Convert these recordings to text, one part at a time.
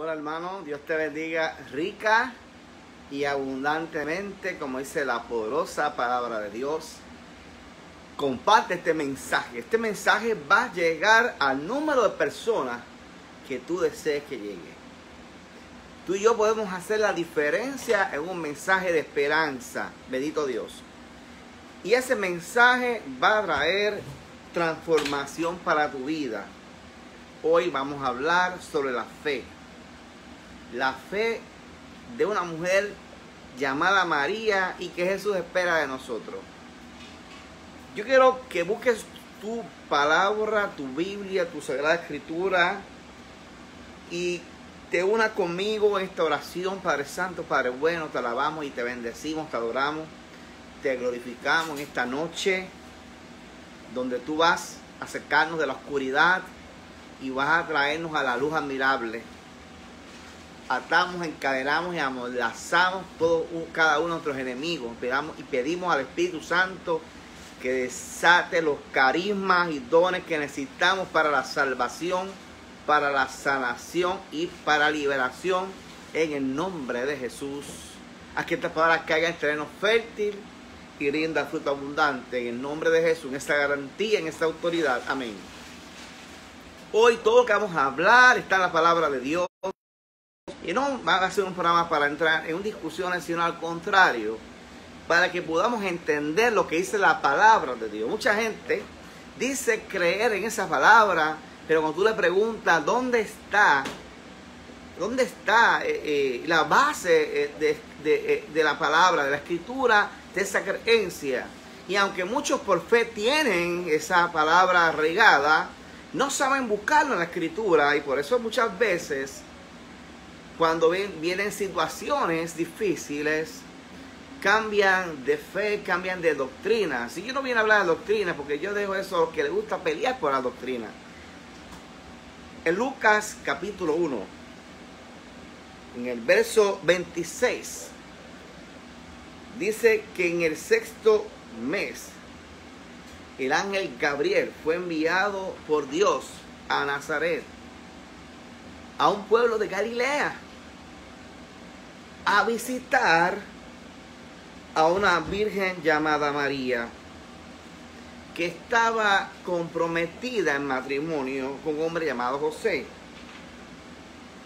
Hola hermano, Dios te bendiga rica y abundantemente, como dice la poderosa palabra de Dios. Comparte este mensaje. Este mensaje va a llegar al número de personas que tú desees que llegue. Tú y yo podemos hacer la diferencia en un mensaje de esperanza. Bendito Dios. Y ese mensaje va a traer transformación para tu vida. Hoy vamos a hablar sobre la fe. La fe de una mujer llamada María y que Jesús espera de nosotros. Yo quiero que busques tu palabra, tu Biblia, tu Sagrada Escritura y te una conmigo en esta oración, Padre Santo, Padre bueno, te alabamos y te bendecimos, te adoramos, te glorificamos en esta noche donde tú vas a sacarnos de la oscuridad y vas a traernos a la luz admirable. Atamos, encadenamos y amordazamos todo, cada uno de nuestros enemigos. y pedimos al Espíritu Santo que desate los carismas y dones que necesitamos para la salvación, para la sanación y para liberación en el nombre de Jesús. A que estas palabras caigan en terreno fértil y rinda fruto abundante en el nombre de Jesús, en esta garantía, en esta autoridad. Amén. Hoy todo lo que vamos a hablar está en la palabra de Dios. Y no va a ser un programa para entrar en discusiones, sino al contrario, para que podamos entender lo que dice la palabra de Dios. Mucha gente dice creer en esa palabra, pero cuando tú le preguntas dónde está, dónde está eh, eh, la base eh, de, de la palabra, de la escritura, de esa creencia. Y aunque muchos por fe tienen esa palabra regada, no saben buscarlo en la escritura y por eso muchas veces cuando vienen situaciones difíciles, cambian de fe, cambian de doctrina. Si yo no viene a hablar de doctrina, porque yo dejo eso a los que les gusta pelear por la doctrina. En Lucas capítulo 1, en el verso 26, dice que en el sexto mes, el ángel Gabriel fue enviado por Dios a Nazaret, a un pueblo de Galilea, a visitar a una virgen llamada María, que estaba comprometida en matrimonio con un hombre llamado José,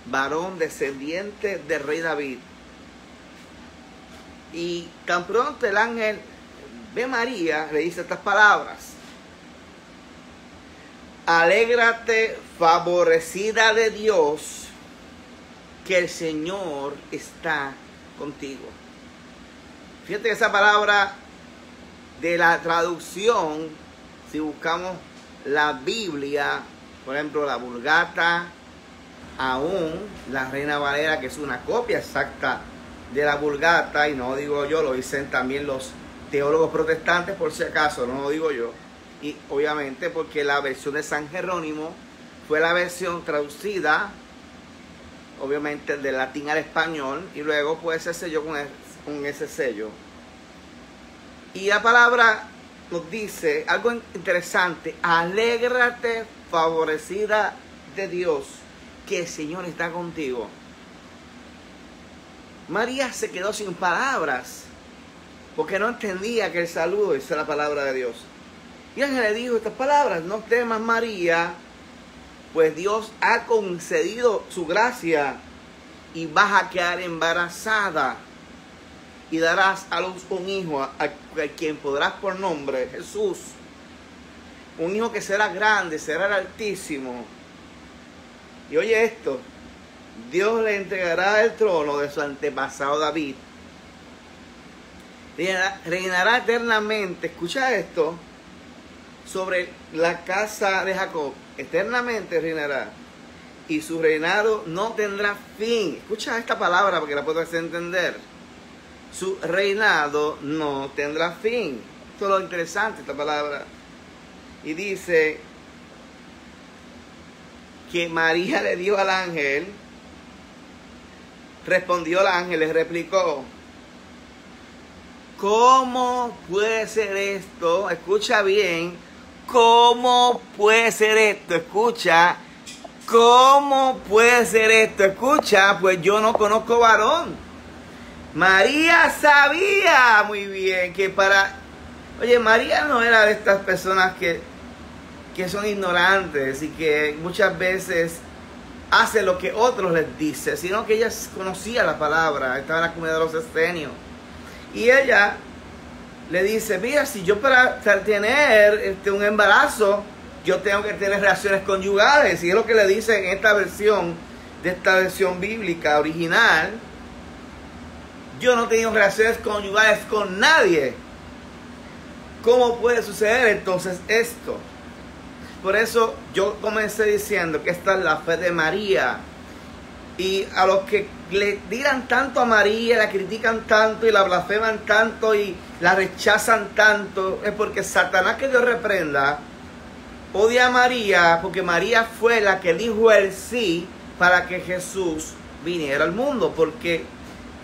varón descendiente del rey David. Y tan pronto el ángel ve María, le dice estas palabras. Alégrate, favorecida de Dios, que el Señor está contigo. Fíjate que esa palabra de la traducción, si buscamos la Biblia, por ejemplo, la Vulgata, aún la Reina Valera, que es una copia exacta de la Vulgata, y no digo yo, lo dicen también los teólogos protestantes, por si acaso, no lo digo yo. Y obviamente porque la versión de San Jerónimo fue la versión traducida, obviamente del latín al español, y luego pues se selló con, ese sello. Y la palabra nos dice algo interesante, alégrate favorecida de Dios, que el Señor está contigo. María se quedó sin palabras porque no entendía que el saludo es la palabra de Dios. Y ángel le dijo estas palabras, no temas María, pues Dios ha concedido su gracia y vas a quedar embarazada y darás a luz un hijo a, quien podrás por nombre Jesús. Un hijo que será grande, será el altísimo. Y oye esto, Dios le entregará el trono de su antepasado David. Reinará, eternamente, escucha esto, sobre la casa de Jacob. Eternamente reinará. Y su reinado no tendrá fin. Escucha esta palabra porque la puedo hacer entender. Su reinado no tendrá fin. Esto es lo interesante, esta palabra. Y dice que María le dio al ángel Respondió el ángel, le replicó, ¿cómo puede ser esto? Escucha bien, ¿cómo puede ser esto? Escucha, ¿cómo puede ser esto? Escucha, pues yo no conozco varón. María sabía muy bien que para... Oye, María no era de estas personas que, que son ignorantes y que muchas veces hace lo que otros les dice, sino que ella conocía la palabra, estaba en la comunidad de los escenios. Y ella le dice, mira, si yo para tener este, un embarazo, yo tengo que tener relaciones conyugales. Y es lo que le dice en esta versión, de esta versión bíblica original. Yo no he tenido relaciones conyugales con nadie. ¿Cómo puede suceder entonces esto? Por eso yo comencé diciendo que esta es la fe de María. Y a los que le digan tanto a María, la critican tanto y la blasfeman tanto y la rechazan tanto, es porque Satanás que Dios reprenda, odia a María porque María fue la que dijo el sí para que Jesús viniera al mundo. Porque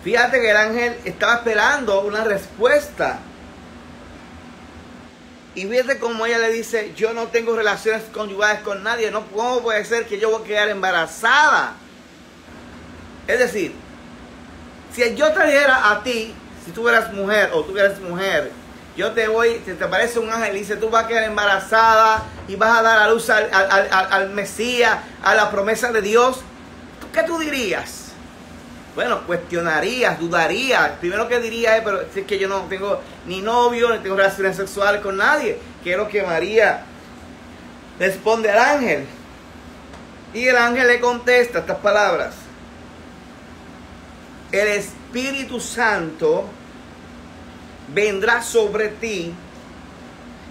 fíjate que el ángel estaba esperando una respuesta. Y fíjate cómo ella le dice, yo no tengo relaciones conyugales con nadie, no ¿cómo puede ser que yo voy a quedar embarazada. Es decir, si yo te dijera a ti, si tú eras mujer o tú eres mujer, yo te voy, si te parece un ángel y dice, tú vas a quedar embarazada y vas a dar a luz al, al, Mesías, a la promesa de Dios, ¿qué tú dirías? Bueno, cuestionarías, dudarías. Primero que diría es, pero es que yo no tengo ni novio, ni tengo relaciones sexuales con nadie. Quiero que María responde al ángel. Y el ángel le contesta estas palabras. El Espíritu Santo vendrá sobre ti.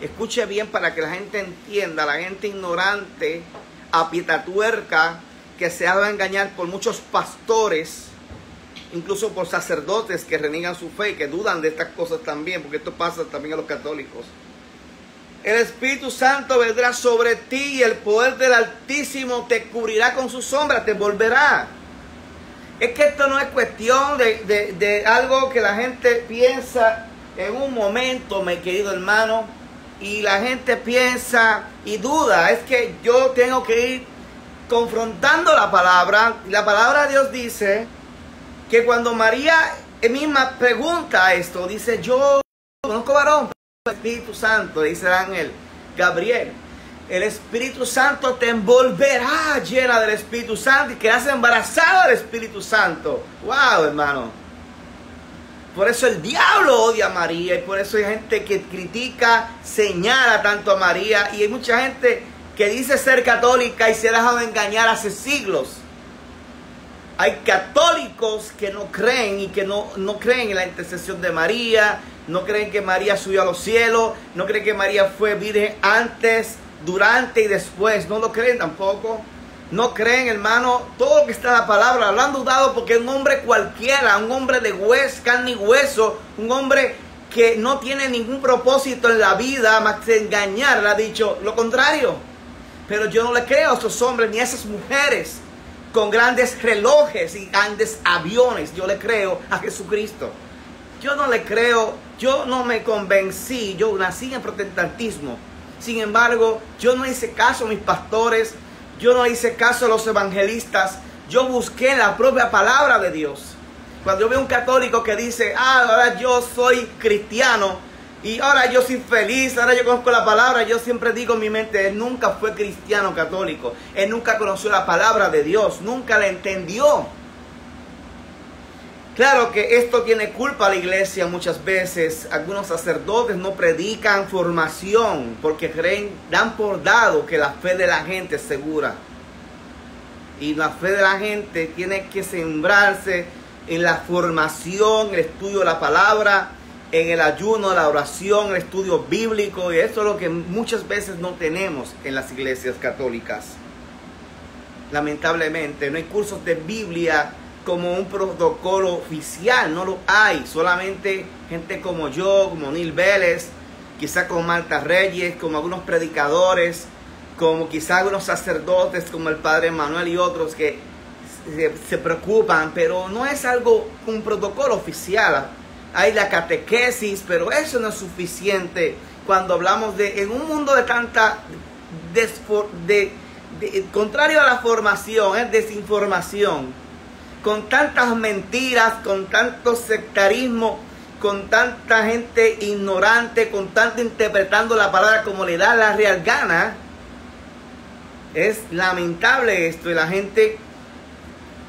Escuche bien para que la gente entienda, la gente ignorante, tuerca que se ha engañar por muchos pastores, incluso por sacerdotes que reniegan su fe que dudan de estas cosas también, porque esto pasa también a los católicos. El Espíritu Santo vendrá sobre ti y el poder del Altísimo te cubrirá con su sombra, te volverá. Es que esto no es cuestión de, de algo que la gente piensa en un momento, mi querido hermano, y la gente piensa y duda, es que yo tengo que ir confrontando la palabra. La palabra de Dios dice que cuando María misma pregunta esto, dice, yo conozco varón, Espíritu Santo, dice el ángel Gabriel. El Espíritu Santo te envolverá llena del Espíritu Santo y quedas embarazada del Espíritu Santo. Wow, hermano. Por eso el diablo odia a María y por eso hay gente que critica, señala tanto a María y hay mucha gente que dice ser católica y se ha dejado engañar hace siglos. Hay católicos que no creen y que no, no creen en la intercesión de María, no creen que María subió a los cielos, no creen que María fue virgen antes, durante y después, no lo creen tampoco. No creen, hermano, todo lo que está en la palabra. Lo han dudado porque un hombre cualquiera, un hombre de hueso, carne y hueso, un hombre que no tiene ningún propósito en la vida más que engañar, le ha dicho lo contrario. Pero yo no le creo a esos hombres ni a esas mujeres con grandes relojes y grandes aviones. Yo le creo a Jesucristo. Yo no le creo, yo no me convencí, yo nací en protestantismo. Sin embargo, yo no hice caso a mis pastores, yo no hice caso a los evangelistas. Yo busqué la propia palabra de Dios. Cuando yo veo un católico que dice, ah, ahora yo soy cristiano y ahora yo soy feliz, ahora yo conozco la palabra, yo siempre digo en mi mente, él nunca fue cristiano católico, él nunca conoció la palabra de Dios, nunca la entendió. Claro que esto tiene culpa a la iglesia muchas veces. Algunos sacerdotes no predican formación porque creen, dan por dado que la fe de la gente es segura. Y la fe de la gente tiene que sembrarse en la formación, el estudio de la palabra, en el ayuno, la oración, el estudio bíblico. Y eso es lo que muchas veces no tenemos en las iglesias católicas. Lamentablemente, no hay cursos de Biblia como un protocolo oficial, no lo hay. Solamente gente como yo, como Neil Vélez, quizá como Marta Reyes, como algunos predicadores, como quizá algunos sacerdotes como el Padre Manuel y otros que se, preocupan, pero no es algo, un protocolo oficial. Hay la catequesis, pero eso no es suficiente cuando hablamos de, en un mundo de tanta, de, contrario a la formación, es desinformación. Con tantas mentiras, con tanto sectarismo, con tanta gente ignorante, con tanto interpretando la palabra como le da la real gana. Es lamentable esto y la gente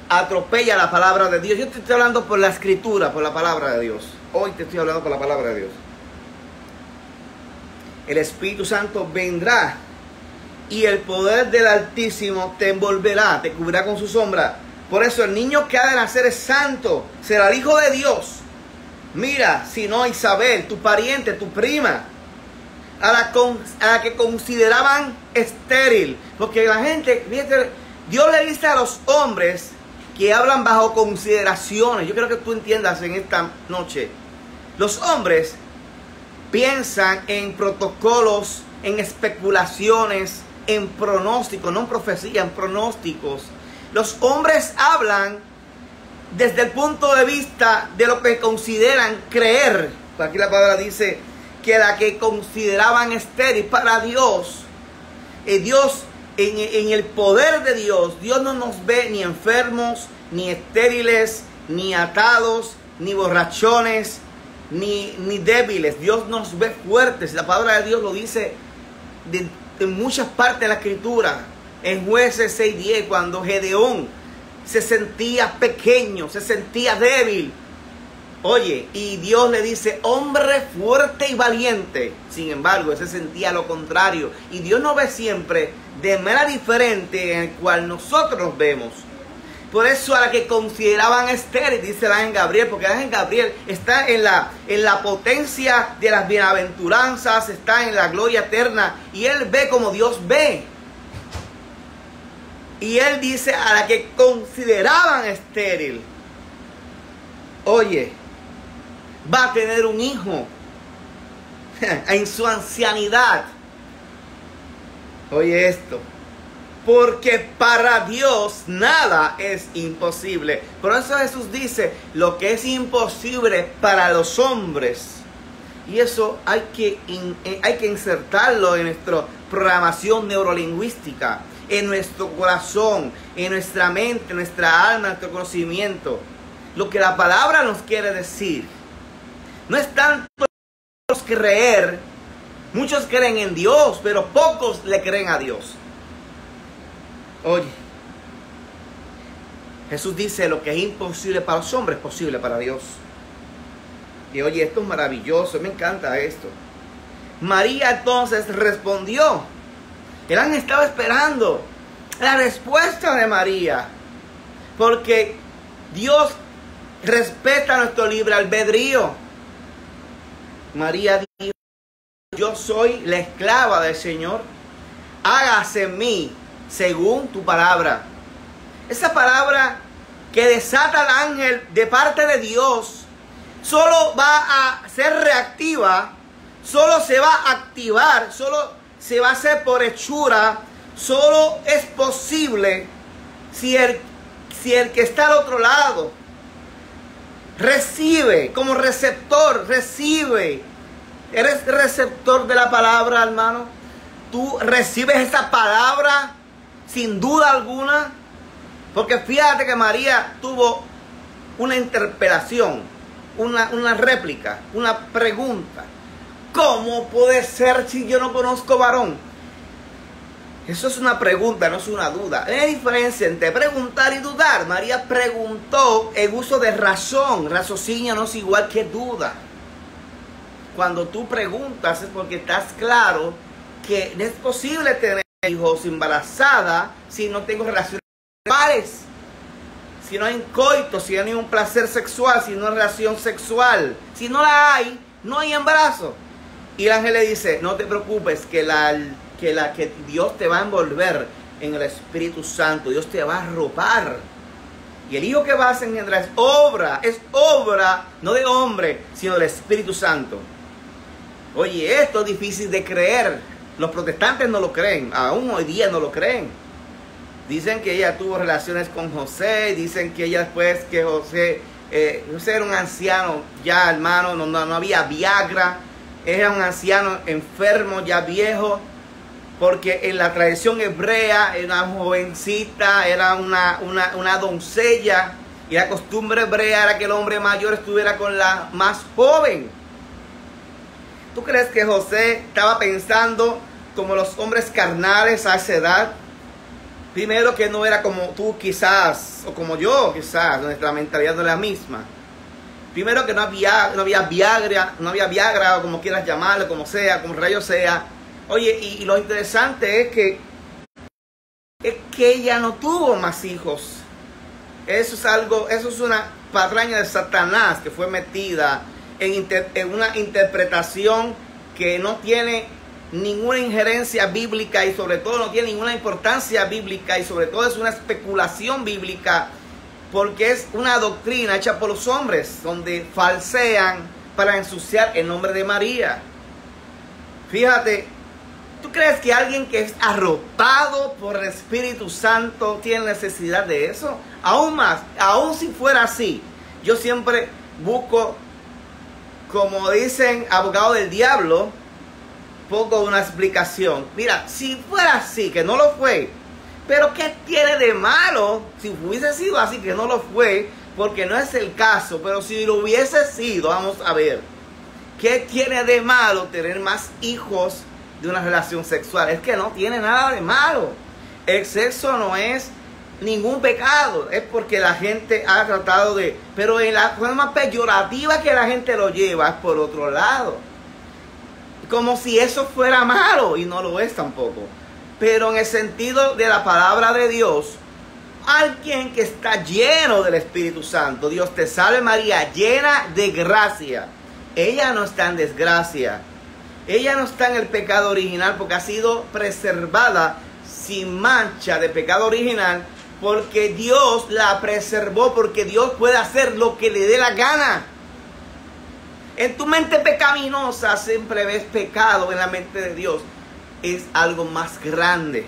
atropella la palabra de Dios. Yo te estoy hablando por la escritura, por la palabra de Dios. Hoy te estoy hablando por la palabra de Dios. El Espíritu Santo vendrá y el poder del Altísimo te envolverá, te cubrirá con su sombra. Por eso el niño que ha de nacer es santo, será el Hijo de Dios. Mira, si no Isabel, tu pariente, tu prima, a la, que consideraban estéril. Porque la gente, fíjate, Dios le dice a los hombres que hablan bajo consideraciones. Yo quiero que tú entiendas en esta noche. Los hombres piensan en protocolos, en especulaciones, en pronósticos, no en profecía, en pronósticos. Los hombres hablan desde el punto de vista de lo que consideran creer. Aquí la palabra dice que la que consideraban estéril para Dios, eh, Dios en, el poder de Dios, Dios no nos ve ni enfermos, ni estériles, ni atados, ni borrachones, ni, ni débiles. Dios nos ve fuertes. La palabra de Dios lo dice en muchas partes de la escritura. En jueces 6.10, cuando Gedeón se sentía pequeño, se sentía débil. Oye, y Dios le dice, hombre fuerte y valiente. Sin embargo, se sentía lo contrario. Y Dios nos ve siempre de manera diferente en el cual nosotros vemos. Por eso a la que consideraban estéril, dice en Gabriel, porque la en Gabriel está en la, en la potencia de las bienaventuranzas, está en la gloria eterna, y él ve como Dios ve. Y él dice a la que consideraban estéril, oye, va a tener un hijo en su ancianidad. Oye esto, porque para Dios nada es imposible. Por eso Jesús dice, lo que es imposible para los hombres. Y eso hay que, eh, hay que insertarlo en nuestra programación neurolingüística en nuestro corazón, en nuestra mente, en nuestra alma, en nuestro conocimiento. Lo que la palabra nos quiere decir. No es tanto creer. Muchos creen en Dios, pero pocos le creen a Dios. Oye, Jesús dice lo que es imposible para los hombres es posible para Dios. Y oye, esto es maravilloso, me encanta esto. María entonces respondió el ángel estaba esperando la respuesta de María. Porque Dios respeta nuestro libre albedrío. María dijo, yo soy la esclava del Señor. Hágase en mí según tu palabra. Esa palabra que desata al ángel de parte de Dios solo va a ser reactiva, solo se va a activar, solo se va a hacer por hechura, solo es posible si el, si el que está al otro lado recibe, como receptor, recibe. Eres receptor de la palabra, hermano. Tú recibes esa palabra sin duda alguna. Porque fíjate que María tuvo una interpelación, una, una réplica, una pregunta. ¿Cómo puede ser si yo no conozco varón? Eso es una pregunta, no es una duda. Hay diferencia entre preguntar y dudar. María preguntó en uso de razón. Raciocinio no es igual que duda. Cuando tú preguntas es porque estás claro que no es posible tener hijos embarazada si no tengo relaciones sexuales. Si no hay coito, si no hay un placer sexual, si no hay relación sexual. Si no la hay, no hay embarazo. Y el ángel le dice, no te preocupes, que la, que Dios te va a envolver en el Espíritu Santo, Dios te va a arropar. Y el hijo que vas a engendrar es obra, es obra, no de hombre, sino del Espíritu Santo. Oye, esto es difícil de creer. Los protestantes no lo creen, aún hoy día no lo creen. Dicen que ella tuvo relaciones con José, dicen que ella después que José, eh, José era un anciano ya hermano, no, no había Viagra, era un anciano enfermo, ya viejo. porque en la tradición hebrea era una jovencita, era una, una, una doncella, y la costumbre hebrea era que el hombre mayor estuviera con la más joven. ¿Tú crees que José estaba pensando como los hombres carnales a esa edad? Primero que no era como tú quizás, o como yo quizás, nuestra mentalidad no era la misma. Primero que no había, no había Viagra, no había Viagra, o como quieras llamarlo, como sea, como rayo sea. Oye, y, lo interesante es que, es que ella no tuvo más hijos. Eso es algo, eso es una patraña de Satanás que fue metida en, en una interpretación que no tiene ninguna injerencia bíblica y sobre todo no tiene ninguna importancia bíblica y sobre todo es una especulación bíblica porque es una doctrina hecha por los hombres donde falsean para ensuciar el nombre de María. Fíjate, ¿tú crees que alguien que es arropado por el Espíritu Santo tiene necesidad de eso? Aún más, aún si fuera así, yo siempre busco, como dicen abogado del diablo, poco una explicación. Mira, si fuera así, que no lo fue, pero ¿qué tiene de malo si hubiese sido así, que no lo fue? Porque no es el caso, pero si lo hubiese sido, vamos a ver, ¿qué tiene de malo tener más hijos de una relación sexual? Es que no tiene nada de malo. El sexo no es ningún pecado, es porque la gente ha tratado de, pero en la forma peyorativa que la gente lo lleva es por otro lado. Como si eso fuera malo y no lo es tampoco. Pero en el sentido de la palabra de Dios, alguien que está lleno del Espíritu Santo, Dios te salve María, llena de gracia. Ella no está en desgracia. Ella no está en el pecado original porque ha sido preservada sin mancha de pecado original porque Dios la preservó, porque Dios puede hacer lo que le dé la gana. En tu mente pecaminosa siempre ves pecado en la mente de Dios. Es algo más grande.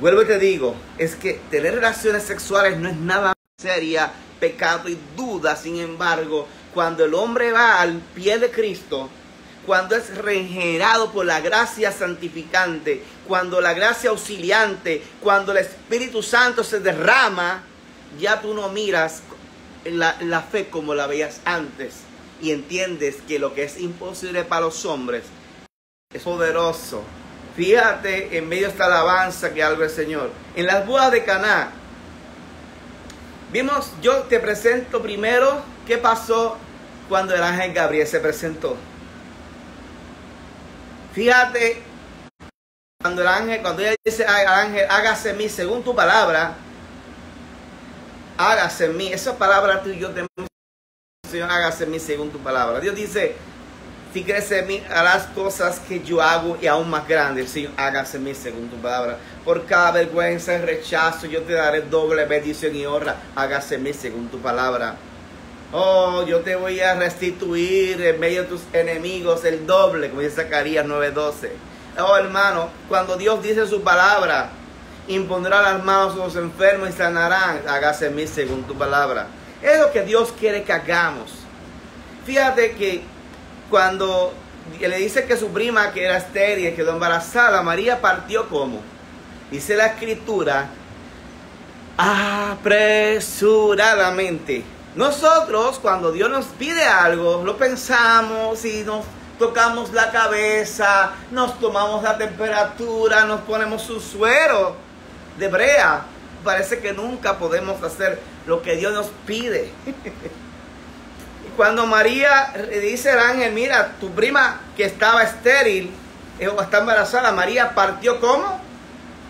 Vuelvo y te digo, es que tener relaciones sexuales no es nada seria, pecado y duda. Sin embargo, cuando el hombre va al pie de Cristo, cuando es regenerado por la gracia santificante, cuando la gracia auxiliante, cuando el Espíritu Santo se derrama, ya tú no miras la, la fe como la veías antes y entiendes que lo que es imposible para los hombres es poderoso. Fíjate en medio de esta alabanza que algo el Señor. En las bodas de Caná, vimos, yo te presento primero qué pasó cuando el ángel Gabriel se presentó. Fíjate, cuando el ángel, cuando ella dice al ángel, hágase mí según tu palabra, hágase en mí. Esa palabra tú y yo tenemos, Señor, hágase en mí según tu palabra. Dios dice, si crees en mí, harás cosas que yo hago y aún más grandes. Señor, hágase en según tu palabra. Por cada vergüenza y rechazo, yo te daré doble bendición y honra. Hágase en mí según tu palabra. Oh, yo te voy a restituir en medio de tus enemigos el doble, como dice Zacarías 9:12. Oh, hermano, cuando Dios dice su palabra, impondrá las manos a los enfermos y sanarán. Hágase en mí según tu palabra. Es lo que Dios quiere que hagamos. Fíjate que cuando le dice que su prima, que era estéril, quedó embarazada, María partió como. Dice la escritura, apresuradamente nosotros cuando Dios nos pide algo, lo pensamos y nos tocamos la cabeza, nos tomamos la temperatura, nos ponemos su suero de brea. Parece que nunca podemos hacer lo que Dios nos pide. cuando María dice al ángel, mira, tu prima que estaba estéril eh, está embarazada, María partió como?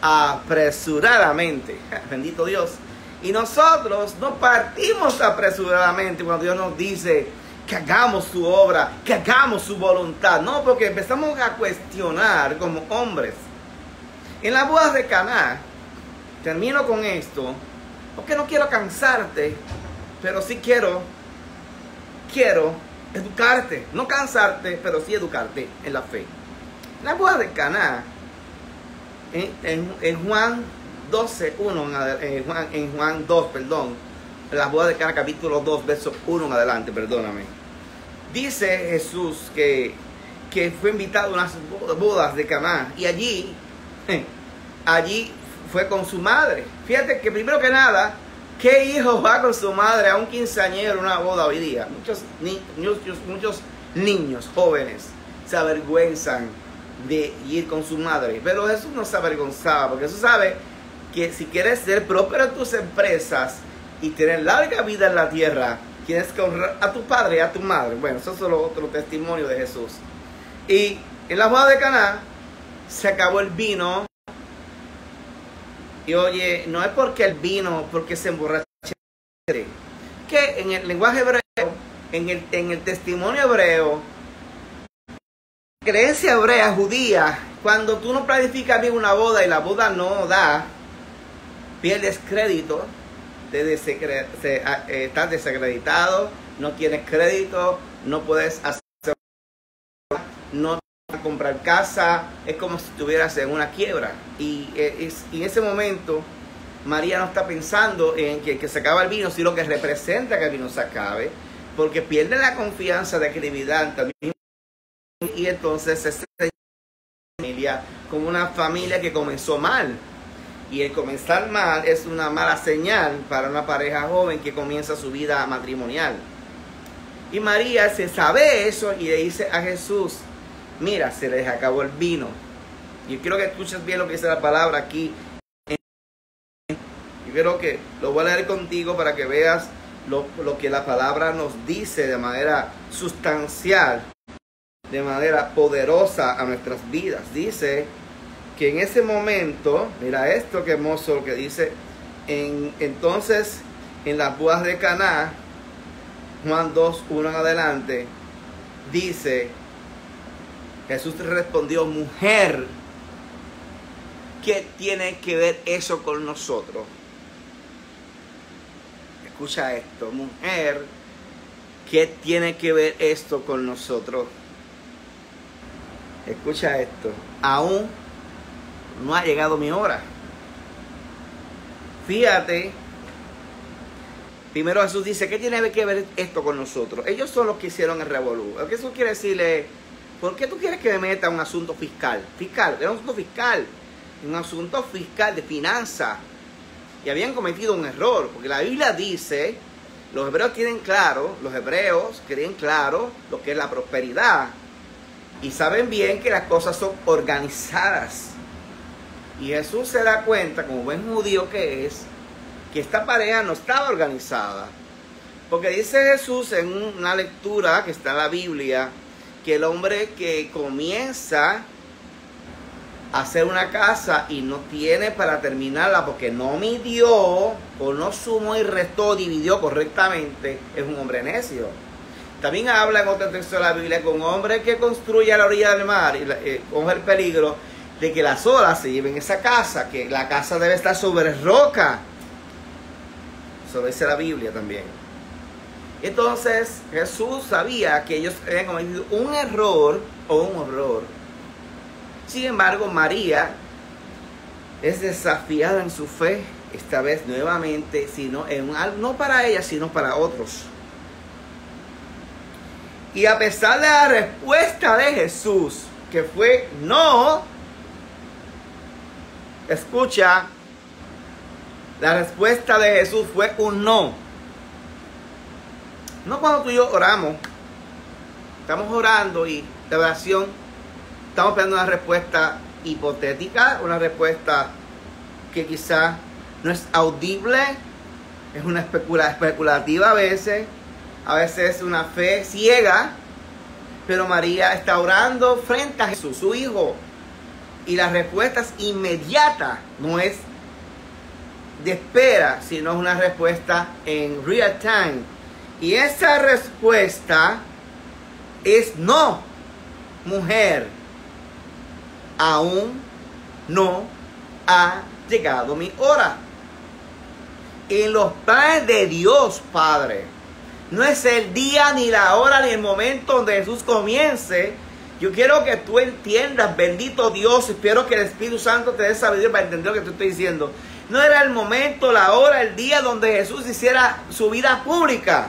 Apresuradamente. Bendito Dios. Y nosotros no partimos apresuradamente cuando Dios nos dice que hagamos su obra, que hagamos su voluntad. No, porque empezamos a cuestionar como hombres. En la boda de Caná, termino con esto, porque no quiero cansarte, pero sí quiero, quiero educarte. No cansarte, pero sí educarte en la fe. La boda de Caná, en, en, Juan 12, 1 en, Juan, en Juan 2, perdón, la boda de Cana capítulo 2, verso 1 en adelante, perdóname. Dice Jesús que que fue invitado a unas bodas de Caná y allí, allí fue con su madre. Fíjate que primero que nada, ¿qué hijo va con su madre a un quinceañero, una boda hoy día? Muchos, muchos, muchos niños jóvenes se avergüenzan de ir con su madre, pero Jesús no se avergonzaba, porque Jesús sabe que si quieres ser próspero en tus empresas y tener larga vida en la tierra, tienes que honrar a tu padre y a tu madre. Bueno, eso es otro testimonio de Jesús. Y en la boda de Caná se acabó el vino. Y oye, no es porque el vino, porque se emborracha. Que en el lenguaje hebreo, en el, en el testimonio hebreo, creencia hebrea, judía, cuando tú no planificas bien una boda y la boda no da, pierdes crédito, te ah, eh, estás desacreditado, no tienes crédito, no puedes hacer no comprar casa, es como si estuvieras en una quiebra. Y, eh, en ese momento María no está pensando en que, que, se acaba el vino, sino que representa que el vino se acabe, porque pierde la confianza de credibilidad también. Y entonces se familia como una familia que comenzó mal. Y el comenzar mal es una mala señal para una pareja joven que comienza su vida matrimonial. Y María se sabe eso y le dice a Jesús, mira, se les acabó el vino. Y quiero que escuches bien lo que dice la palabra aquí. Y quiero que lo voy a leer contigo para que veas lo, lo que la palabra nos dice de manera sustancial, de manera poderosa a nuestras vidas. Dice que en ese momento, mira esto que hermoso lo que dice, en, entonces en las bodas de Caná, Juan 2, 1 en adelante, dice Jesús respondió, mujer, ¿qué tiene que ver eso con nosotros? Escucha esto, mujer, ¿qué tiene que ver esto con nosotros? Escucha esto, aún no ha llegado mi hora. Fíjate, primero Jesús dice, ¿qué tiene que ver esto con nosotros? Ellos son los que hicieron el revolú. ¿Qué eso quiere decirle? ¿Por qué tú quieres que me meta un asunto fiscal? Fiscal, era un asunto fiscal, un asunto fiscal de finanzas. Y habían cometido un error, porque la Biblia dice, los hebreos tienen claro, los hebreos tienen claro lo que es la prosperidad. Y saben bien que las cosas son organizadas. Y Jesús se da cuenta, como buen judío que es, que esta pareja no estaba organizada. Porque dice Jesús en una lectura que está en la Biblia, que el hombre que comienza a hacer una casa y no tiene para terminarla porque no midió o no sumó y restó, dividió correctamente, es un hombre necio. También habla en otro texto de la Biblia con un hombre que construye a la orilla del mar y eh, con el peligro de que las olas se lleven esa casa, que la casa debe estar sobre roca. Eso dice la Biblia también. Entonces Jesús sabía que ellos habían cometido un error o un horror. Sin embargo, María es desafiada en su fe, esta vez nuevamente, sino en, no para ella, sino para otros. Y a pesar de la respuesta de Jesús, que fue no, escucha, la respuesta de Jesús fue un no. No cuando tú y yo oramos. Estamos orando y de oración estamos esperando una respuesta hipotética, una respuesta que quizás no es audible, es una especula, especulativa a veces, a veces es una fe ciega, pero María está orando frente a Jesús, su Hijo, y la respuesta es inmediata, no es de espera, sino una respuesta en real time y esa respuesta es no, mujer, aún no ha llegado mi hora. En los planes de Dios, Padre, no es el día, ni la hora, ni el momento donde Jesús comience. Yo quiero que tú entiendas, bendito Dios, espero que el Espíritu Santo te dé sabiduría para entender lo que te estoy diciendo. No era el momento, la hora, el día donde Jesús hiciera su vida pública.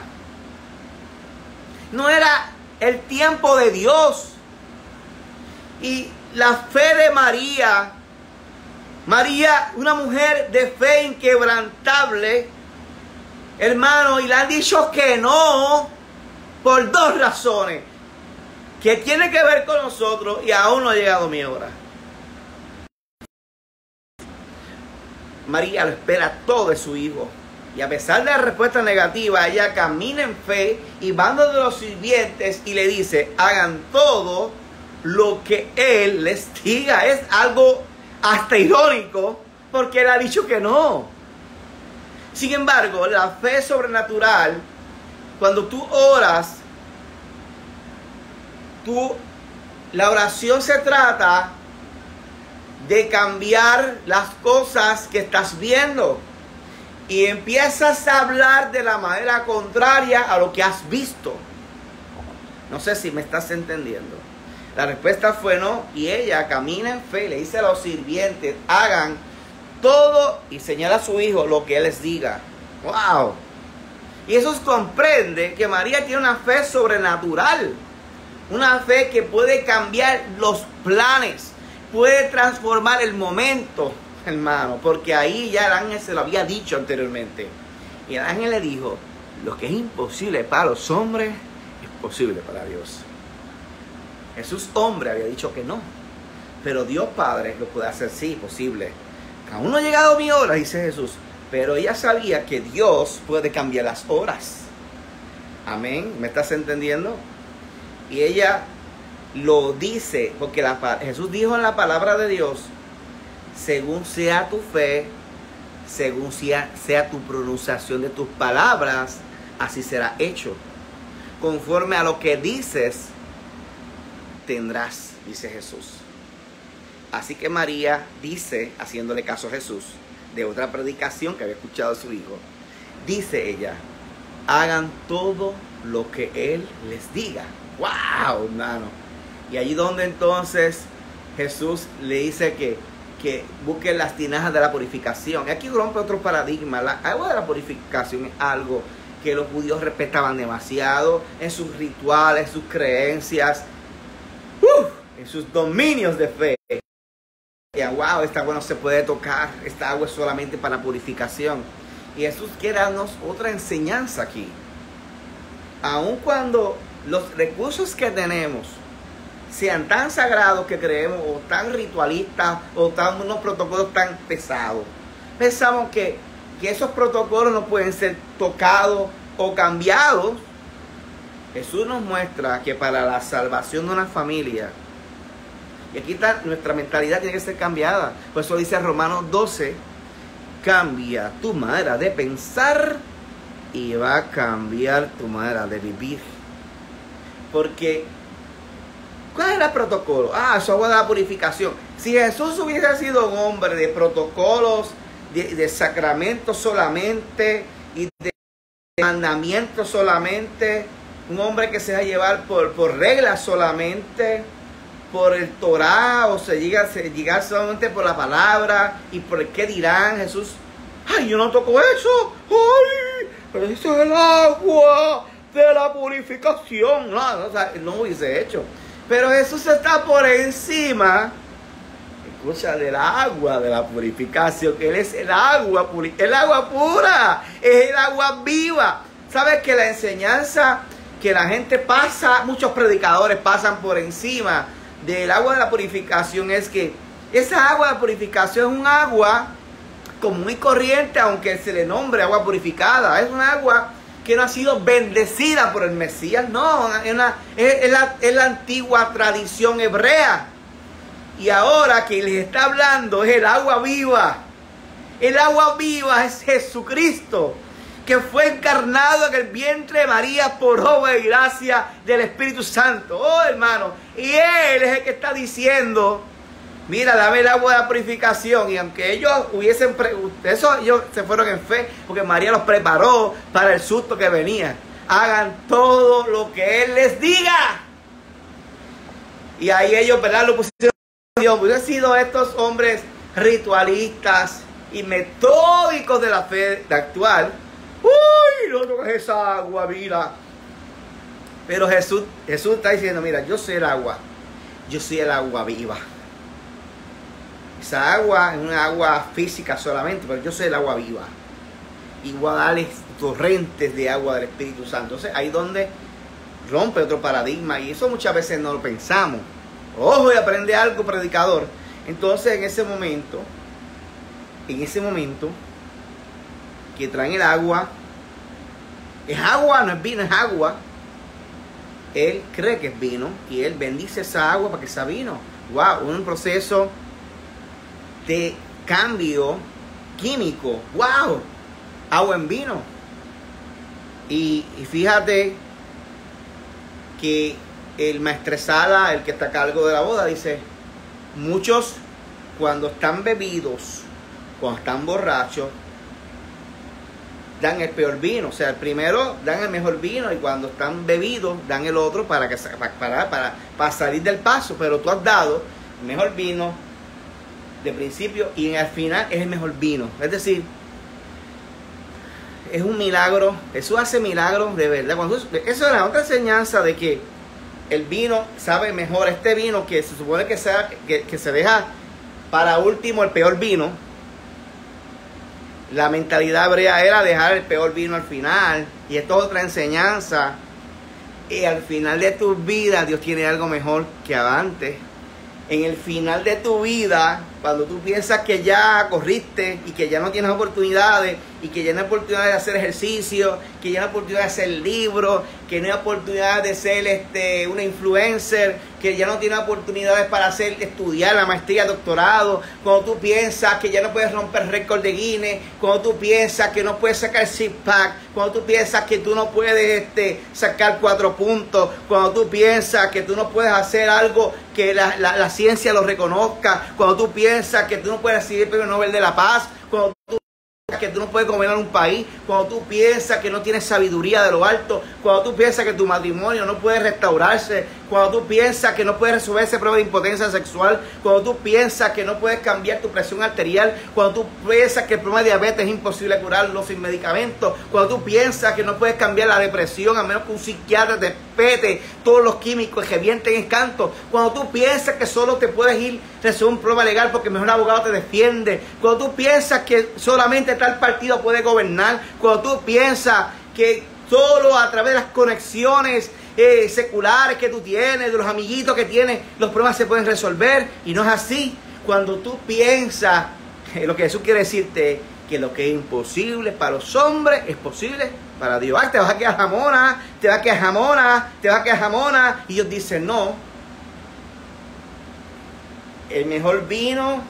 No era el tiempo de Dios. Y la fe de María, María, una mujer de fe inquebrantable, hermano, y le han dicho que no por dos razones, que tiene que ver con nosotros y aún no ha llegado mi hora. María lo espera todo de su hijo. Y a pesar de la respuesta negativa, ella camina en fe y va de los sirvientes y le dice, hagan todo lo que él les diga. Es algo hasta irónico porque él ha dicho que no. Sin embargo, la fe sobrenatural, cuando tú oras, tú, la oración se trata de cambiar las cosas que estás viendo y empiezas a hablar de la manera contraria a lo que has visto. No sé si me estás entendiendo. La respuesta fue no y ella camina en fe, le dice a los sirvientes, hagan todo y señala a su hijo lo que él les diga. ¡Wow! Y eso comprende que María tiene una fe sobrenatural. Una fe que puede cambiar los planes, puede transformar el momento, hermano, porque ahí ya el ángel se lo había dicho anteriormente. Y el ángel le dijo, lo que es imposible para los hombres es posible para Dios. Jesús hombre había dicho que no, pero Dios Padre lo puede hacer sí, posible. Aún no ha llegado mi hora, dice Jesús, pero ella sabía que Dios puede cambiar las horas. Amén, ¿me estás entendiendo? Y ella lo dice, porque Jesús dijo en la palabra de Dios, según sea tu fe, según sea, sea tu pronunciación de tus palabras, así será hecho. Conforme a lo que dices, tendrás, dice Jesús. Así que María dice, haciéndole caso a Jesús, de otra predicación que había escuchado a su hijo, dice ella, hagan todo lo que Él les diga. ¡Wow, hermano! Y allí donde entonces Jesús le dice que que busquen las tinajas de la purificación. Y aquí rompe otro paradigma. La agua de la purificación es algo que los judíos respetaban demasiado en sus rituales, sus creencias, en sus dominios de fe. Y, wow, esta agua no se puede tocar, esta agua es solamente para purificación. Y Jesús quiere darnos otra enseñanza aquí. Aun cuando los recursos que tenemos sean tan sagrados que creemos, o tan ritualistas, o tan unos protocolos tan pesados. Pensamos que, que esos protocolos no pueden ser tocados o cambiados. Jesús nos muestra que para la salvación de una familia, y aquí está, nuestra mentalidad tiene que ser cambiada. Por eso dice Romanos 12, cambia tu manera de pensar y va a cambiar tu manera de vivir. Porque ¿Cuál era el protocolo? Ah, eso agua de la purificación. Si Jesús hubiese sido un hombre de protocolos, de, sacramentos solamente y de mandamientos solamente, un hombre que se va a llevar por, reglas solamente, por el Torah, o se llega, se solamente por la palabra y por qué dirán Jesús. Ay, yo no toco eso. Ay, pero eso es el agua de la purificación. No, no, no hubiese hecho. Pero Jesús está por encima, escucha, del agua de la purificación, que Él es el agua, el agua pura, es el agua viva. ¿Sabes que la enseñanza que la gente pasa, muchos predicadores pasan por encima del agua de la purificación es que esa agua de purificación es un agua común y corriente, aunque se le nombre agua purificada, es un agua que no ha sido bendecida por el Mesías, no, es, la, es la antigua tradición hebrea. Y ahora que les está hablando es el agua viva. El agua viva es Jesucristo, que fue encarnado en el vientre de María por obra y gracia del Espíritu Santo. Oh, hermano, y Él es el que está diciendo mira, dame el agua de purificación. Y aunque ellos hubiesen, eso ellos se fueron en fe, porque María los preparó para el susto que venía. Hagan todo lo que Él les diga. Y ahí ellos, ¿verdad? Lo pusieron. Dios, hubiesen sido estos hombres ritualistas y metódicos de la fe actual. Uy, no toques esa agua, mira. Pero Jesús, Jesús está diciendo, mira, yo soy el agua yo soy el agua viva. Esa agua es una agua física solamente, pero yo soy el agua viva. Y voy torrentes de agua del Espíritu Santo. Entonces, ahí donde rompe otro paradigma y eso muchas veces no lo pensamos. Ojo, y aprende algo, predicador. Entonces, en ese momento, en ese momento, que traen el agua, es agua, no es vino, es agua. Él cree que es vino y él bendice esa agua para que sea vino. Wow, un proceso de cambio químico. Wow, agua en vino. Y, fíjate que el maestresala, el que está a cargo de la boda, dice, muchos cuando están bebidos, cuando están borrachos, dan el peor vino. O sea, el primero dan el mejor vino y cuando están bebidos dan el otro para, que, para, para, para salir del paso. Pero tú has dado el mejor vino de principio y al final es el mejor vino. Es decir, es un milagro. Eso hace milagros de verdad. Eso es otra enseñanza de que el vino sabe mejor. Este vino que se supone que, sea, que, que se deja para último el peor vino la mentalidad hebrea era dejar el peor vino al final. Y esto es otra enseñanza. Y al final de tu vida Dios tiene algo mejor que antes. En el final de tu vida, cuando tú piensas que ya corriste y que ya no tienes oportunidades y que ya no hay oportunidad de hacer ejercicio, que ya no hay oportunidad de hacer libros, que no hay oportunidad de ser este, una influencer, que ya no tienes oportunidades para hacer, estudiar la maestría, doctorado, cuando tú piensas que ya no puedes romper récord de Guinness, cuando tú piensas que no puedes sacar six pack, cuando tú piensas que tú no puedes este, sacar cuatro puntos, cuando tú piensas que tú no puedes hacer algo que la, la ciencia lo reconozca, cuando tú piensas que tú no puedes recibir el premio Nobel de la Paz, cuando tú que tú no puedes gobernar un país, cuando tú piensas que no tienes sabiduría de lo alto, cuando tú piensas que tu matrimonio no puede restaurarse, cuando tú piensas que no puedes resolver ese problema de impotencia sexual, cuando tú piensas que no puedes cambiar tu presión arterial, cuando tú piensas que el problema de diabetes es imposible curarlo sin medicamentos, cuando tú piensas que no puedes cambiar la depresión a menos que un psiquiatra te todos los químicos que vienten en canto, cuando tú piensas que solo te puedes ir resolver un problema legal porque mejor abogado te defiende, cuando tú piensas que solamente tal partido puede gobernar, cuando tú piensas que solo a través de las conexiones eh, seculares que tú tienes, de los amiguitos que tienes, los problemas se pueden resolver. Y no es así. Cuando tú piensas, lo que Jesús quiere decirte, que lo que es imposible para los hombres es posible para Dios. Ay, te vas a quedar jamona, te vas a quedar jamona, te vas a quedar jamona. Y ellos dicen, no. El mejor vino,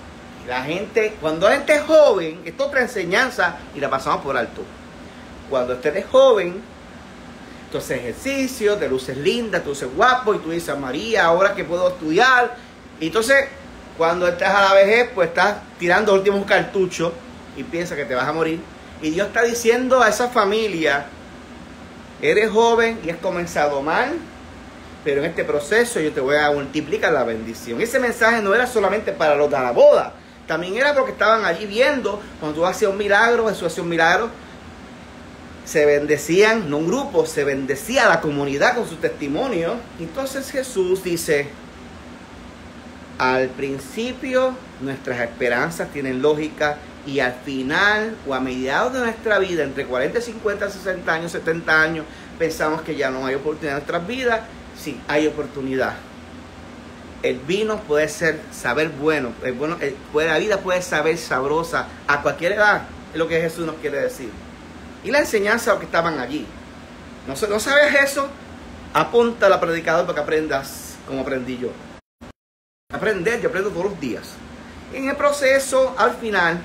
la gente, cuando la gente es joven, esto es otra enseñanza y la pasamos por alto. Cuando usted es joven, entonces ejercicio, de luces lindas, tú luces guapo y tú dices, María, ahora que puedo estudiar. Y entonces, cuando estás a la vejez, pues estás tirando últimos cartuchos y piensas que te vas a morir. Y Dios está diciendo a esa familia, eres joven y has comenzado mal, pero en este proceso yo te voy a multiplicar la bendición. Ese mensaje no era solamente para los de la boda, también era porque estaban allí viendo, cuando tú hacías un milagro, Jesús hacía un milagro, se bendecían, no un grupo, se bendecía la comunidad con su testimonio. Entonces Jesús dice, al principio nuestras esperanzas tienen lógica y al final o a mediados de nuestra vida, entre 40, 50, 60 años, 70 años, pensamos que ya no hay oportunidad en nuestras vidas. Sí, hay oportunidad. El vino puede ser saber bueno, el bueno la vida puede saber sabrosa a cualquier edad, es lo que Jesús nos quiere decir y la enseñanza que estaban allí. ¿No, ¿No sabes eso? Apunta a la predicador para que aprendas como aprendí yo. Aprender, yo aprendo todos los días. En el proceso, al final,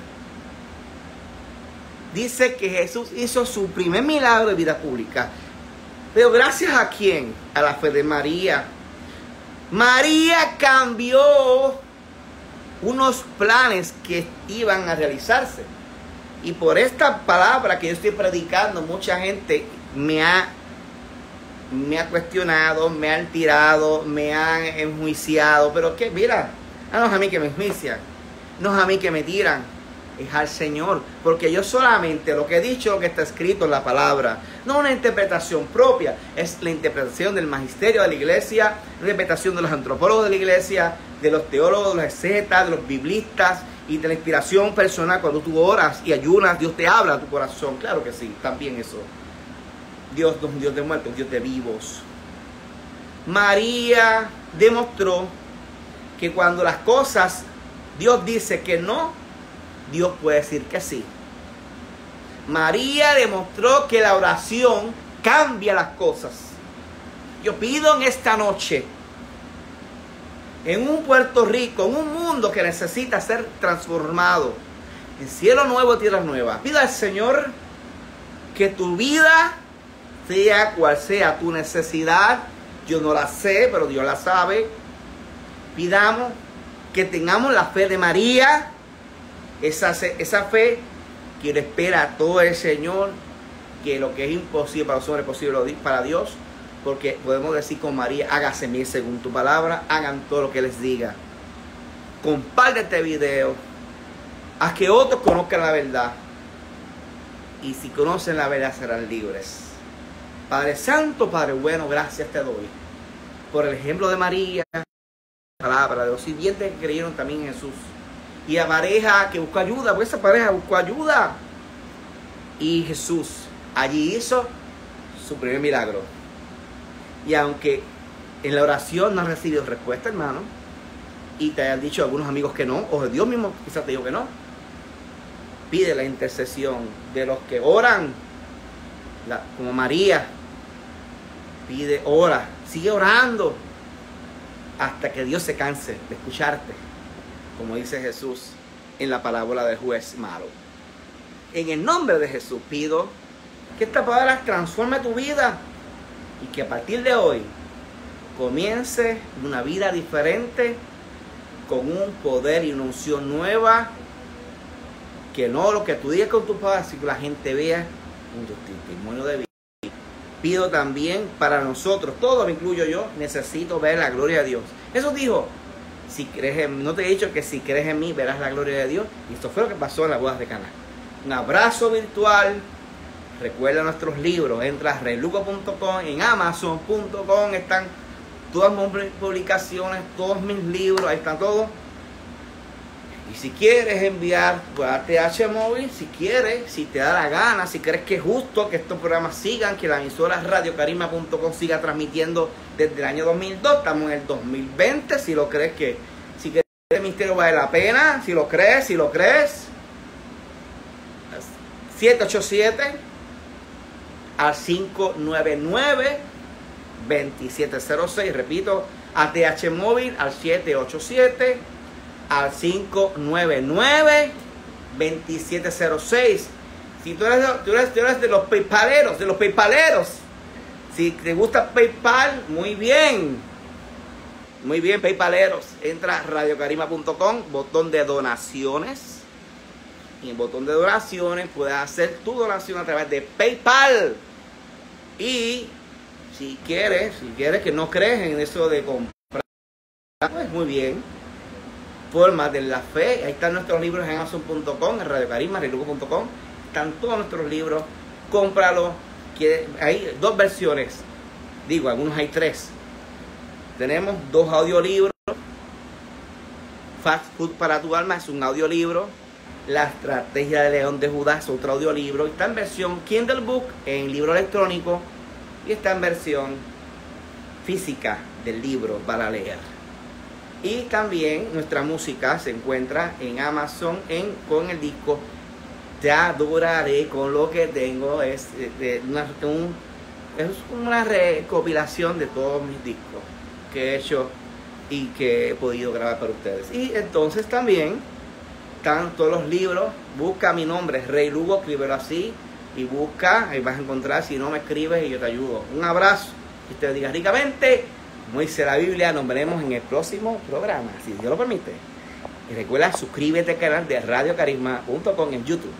dice que Jesús hizo su primer milagro de vida pública. Pero gracias a quién? A la fe de María. María cambió unos planes que iban a realizarse. Y por esta palabra que yo estoy predicando, mucha gente me ha, me ha cuestionado, me han tirado, me han enjuiciado. Pero que, mira, no es a mí que me enjuician, no es a mí que me tiran, es al Señor, porque yo solamente lo que he dicho, lo que está escrito en la palabra, no una interpretación propia, es la interpretación del magisterio de la iglesia, la interpretación de los antropólogos de la iglesia, de los teólogos, de los exegetas, de los biblistas y de la inspiración personal cuando tú oras y ayunas, Dios te habla a tu corazón, claro que sí, también eso. Dios no es un Dios de muertos, Dios de vivos. María demostró que cuando las cosas Dios dice que no, Dios puede decir que sí. María demostró que la oración cambia las cosas. Yo pido en esta noche, en un Puerto Rico, en un mundo que necesita ser transformado, en cielo nuevo, tierra nueva, pida al Señor que tu vida, sea cual sea tu necesidad, yo no la sé, pero Dios la sabe, pidamos que tengamos la fe de María, esa, esa fe que le espera a todo el Señor, que lo que es imposible para los hombres es posible para Dios, porque podemos decir con María, hágase mí según tu palabra, hagan todo lo que les diga. Comparte este video, a que otros conozcan la verdad. Y si conocen la verdad serán libres. Padre Santo, Padre bueno, gracias te doy por el ejemplo de María, palabra de los sirvientes que creyeron también en Jesús. Y a pareja que buscó ayuda, porque esa pareja buscó ayuda. Y Jesús allí hizo su primer milagro. Y aunque en la oración no has recibido respuesta, hermano, y te hayan dicho algunos amigos que no, o Dios mismo quizás te dijo que no, pide la intercesión de los que oran, como María, pide, ora, sigue orando hasta que Dios se canse de escucharte, como dice Jesús en la parábola del juez malo. En el nombre de Jesús pido que esta palabra transforme tu vida y que a partir de hoy comience una vida diferente con un poder y una unción nueva que no lo que tú digas con tu padre, sino que la gente vea un testimonio de vida pido también para nosotros, todo me incluyo yo, necesito ver la gloria de Dios. Eso dijo, si crees en, no te he dicho que si crees en mí verás la gloria de Dios. Y esto fue lo que pasó en las bodas de Cana. Un abrazo virtual. Recuerda nuestros libros. Entra a reluco.com, en amazon.com están todas mis publicaciones, todos mis libros, ahí están todos y si quieres enviar pues, a TH Móvil, si quieres, si te da la gana, si crees que es justo que estos programas sigan, que la emisora radiocarisma.com siga transmitiendo desde el año 2002, estamos en el 2020, si lo crees que, si crees que el misterio vale la pena, si lo crees, si lo crees, 787 al 599 2706, repito, a TH Móvil al 787 al 599-2706. Si tú eres, tú, eres, tú eres de los paypaleros, de los paypaleros, si te gusta PayPal, muy bien. Muy bien, paypaleros. Entra a radiocarima.com, botón de donaciones. Y en botón de donaciones puedes hacer tu donación a través de PayPal. Y si quieres, si quieres que no crees en eso de comprar, pues muy bien formas de la fe. Ahí están nuestros libros en Amazon.com, en Radio Carisma. Están todos nuestros libros. Cómpralo. Hay dos versiones. Digo, algunos hay tres. Tenemos dos audiolibros. Fast Food para tu alma es un audiolibro. La estrategia de León de Judas es otro audiolibro. Está en versión Kindle Book, en libro electrónico. Y está en versión física del libro para leer. Y también nuestra música se encuentra en Amazon en, con el disco Te adoraré con lo que tengo. Es, de, una, es una recopilación de todos mis discos que he hecho y que he podido grabar para ustedes. Y entonces también están todos los libros. Busca mi nombre, Rey Lugo, escríbelo así. Y busca, ahí vas a encontrar. Si no me escribes y yo te ayudo. Un abrazo. Que te diga ricamente. Como dice la Biblia, nos veremos en el próximo programa, si Dios lo permite. Y recuerda, suscríbete al canal de radiocarisma.com en YouTube.